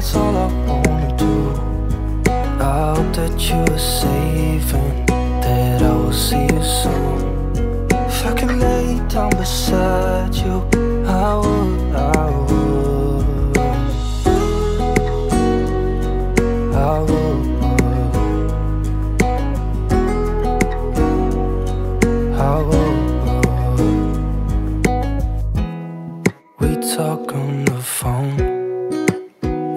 that's all I wanna do. I hope that you are safe and that I will see you soon. If I could lay down beside you, I would, I would. I would. I would. We talk on the phone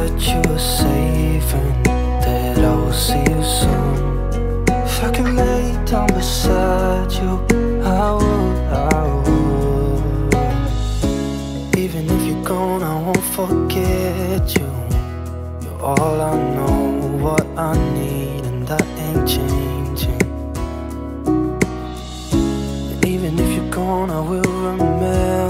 that you safe and that I will see you soon. If I could lay down beside you, I would, I would. Even if you're gone, I won't forget you. You're all I know, what I need, and that ain't changing. And even if you're gone, I will remember.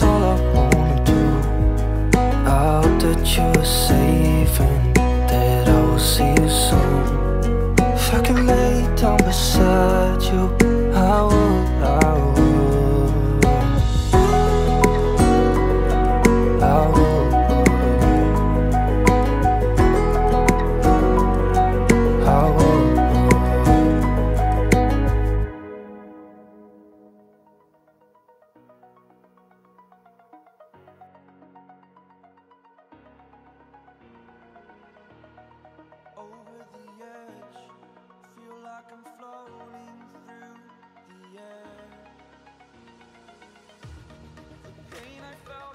That's I'm floating through the air. The pain I felt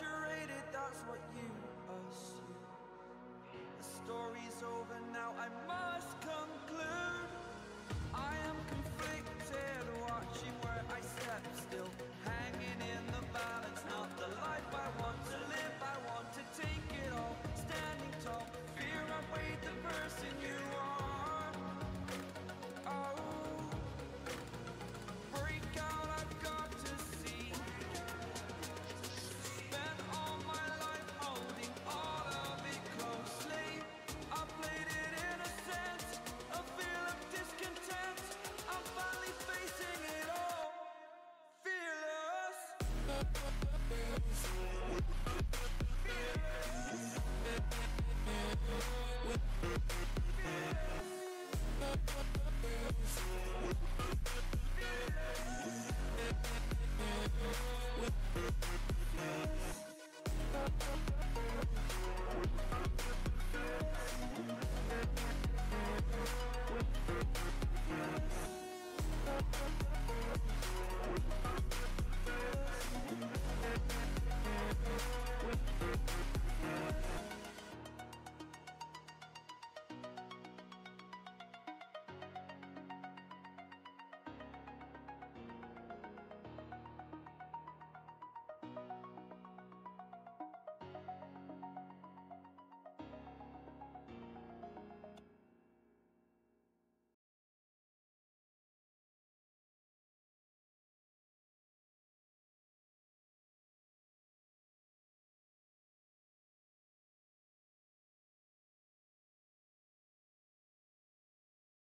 your